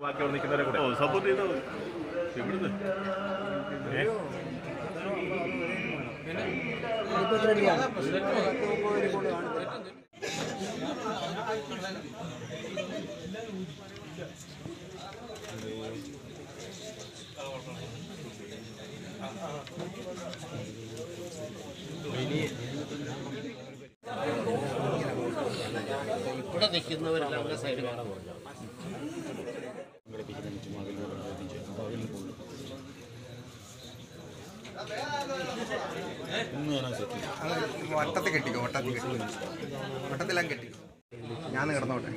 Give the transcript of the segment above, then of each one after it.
ബാക്കി അവിടെ നിൽക്കുന്നവരെ കൂടെ സപ്പോർട്ട് ചെയ്തത് എവിടുന്ന് ഏ? ഇവിടെ വട്ടത്തിൽ കെട്ടിക്കോ വട്ടത്തിൽ കെട്ടിക്കോ. വട്ടത്തിലാണ് കെട്ടിക്കോ. ഞാൻ കിടന്നോട്ടെ.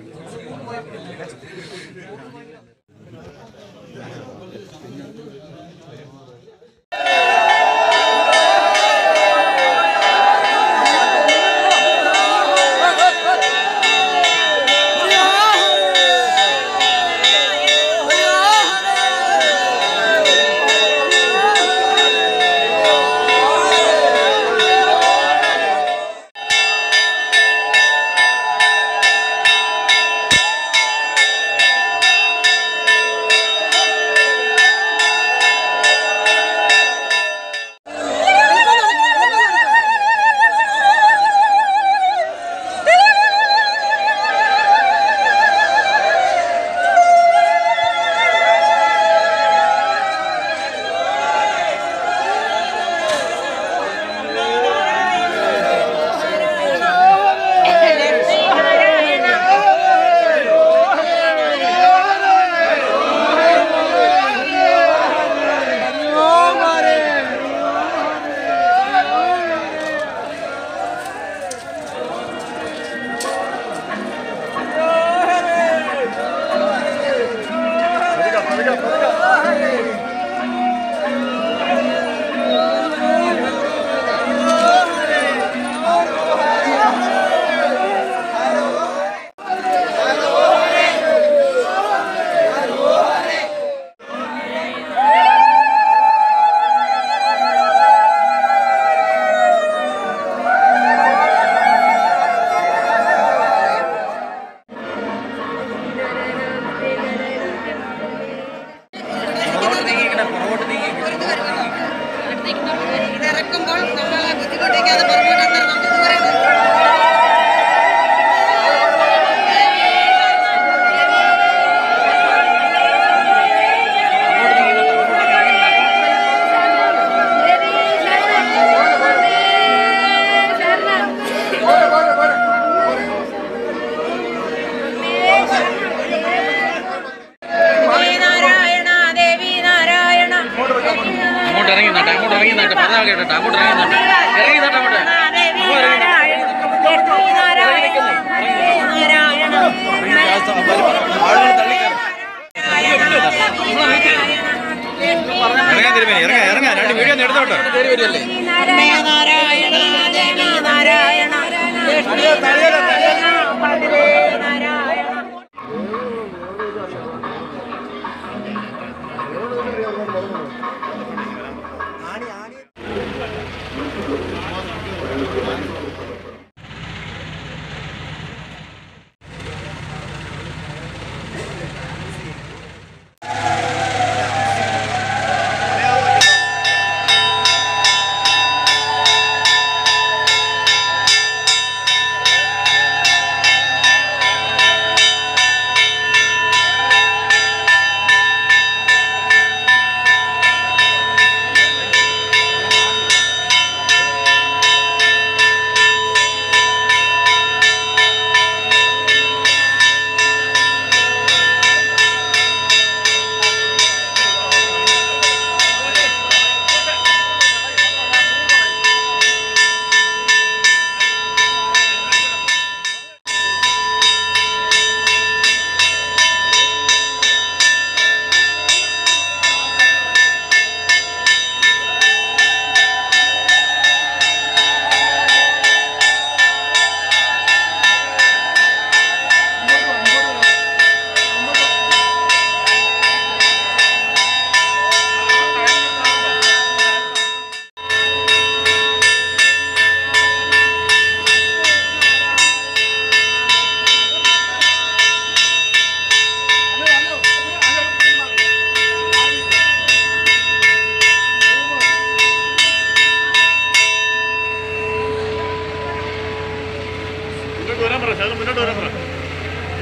അങ്ങോട്ട് ഇറങ്ങി നട്ടെ അങ്ങോട്ട് ഇറങ്ങി നട്ടെ പറഞ്ഞാൽ കേട്ടെ അങ്ങോട്ട് ഇറങ്ങി നട്ടെ ഇറങ്ങി നട്ടെ അങ്ങോട്ട്. ഇറങ്ങാൻ ഇറങ്ങാൻ രണ്ട് വീഡിയോ ഒന്ന് എടുത്തോട്ടെ. കയറി ലക്ഷ്മി നാരായണ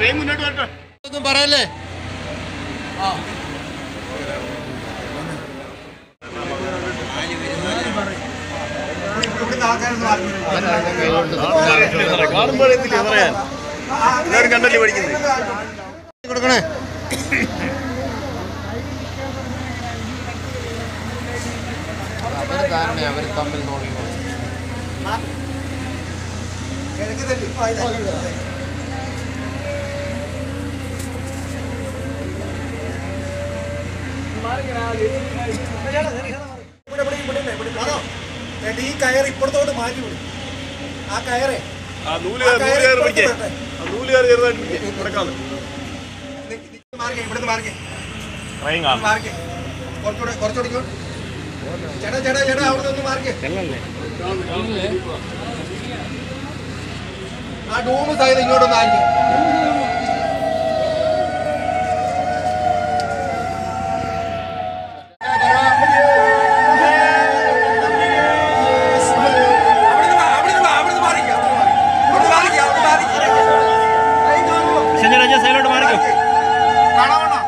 ട്രെയിൻ മുന്നോട്ട് വരട്ടെ. ഒന്നും പറയല്ലേ? ആ. കാണുമ്പോഴെത്തില്ല പറയാൻ എല്ലാവരും കണ്ടല്ലേ പഠിക്കുന്നത് കൊടുക്കണേ ധാരണ അവർ തമ്മിൽ നോക്കിക്കോളും ഈ കയർ ഇപ്പുറത്തോട്ട് മാറ്റി വിടും ആ കയറേ കുറച്ചുകൂടെ. ചേട്ടാ ചേട്ടാ ചേട്ടാ അവിടെ നിന്ന് മാറിക്കേ ആ ഡൂമ് സൈഡ് ഇങ്ങോട്ടൊന്ന് ആയിരിക്കും கணவனா